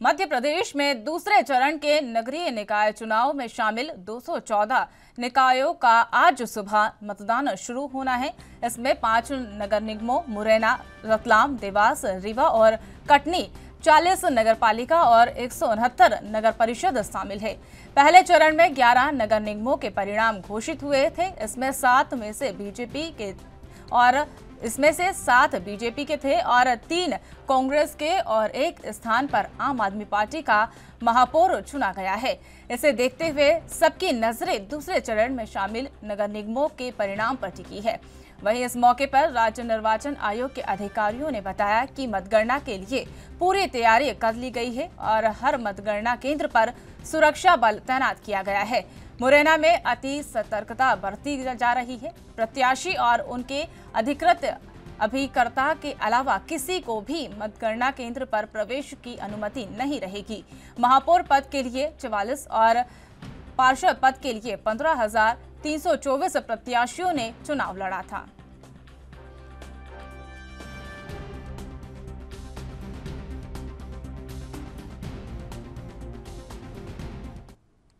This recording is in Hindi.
मध्य प्रदेश में दूसरे चरण के नगरीय निकाय चुनाव में शामिल 214 निकायों का आज सुबह मतदान शुरू होना है। इसमें पाँच नगर निगमों, मुरैना, रतलाम, देवास, रीवा और कटनी 40 नगर पालिका और एक सौ उनहत्तर नगर परिषद शामिल है। पहले चरण में 11 नगर निगमों के परिणाम घोषित हुए थे। इसमें सात में से बीजेपी के और इसमें से सात बीजेपी के थे और तीन कांग्रेस के और एक स्थान पर आम आदमी पार्टी का महापौर चुना गया है। इसे देखते हुए सबकी नज़रें दूसरे चरण में शामिल नगर निगमों के परिणाम पर टिकी है। वहीं इस मौके पर राज्य निर्वाचन आयोग के अधिकारियों ने बताया कि मतगणना के लिए पूरी तैयारी कर ली गई है और हर मतगणना केंद्र पर सुरक्षा बल तैनात किया गया है। मुरैना में अति सतर्कता बरती जा रही है। प्रत्याशी और उनके अधिकृत अभिकर्ता के अलावा किसी को भी मतगणना केंद्र पर प्रवेश की अनुमति नहीं रहेगी। महापौर पद के लिए चवालीस और पार्षद पद के लिए पंद्रह प्रत्याशियों ने चुनाव लड़ा था।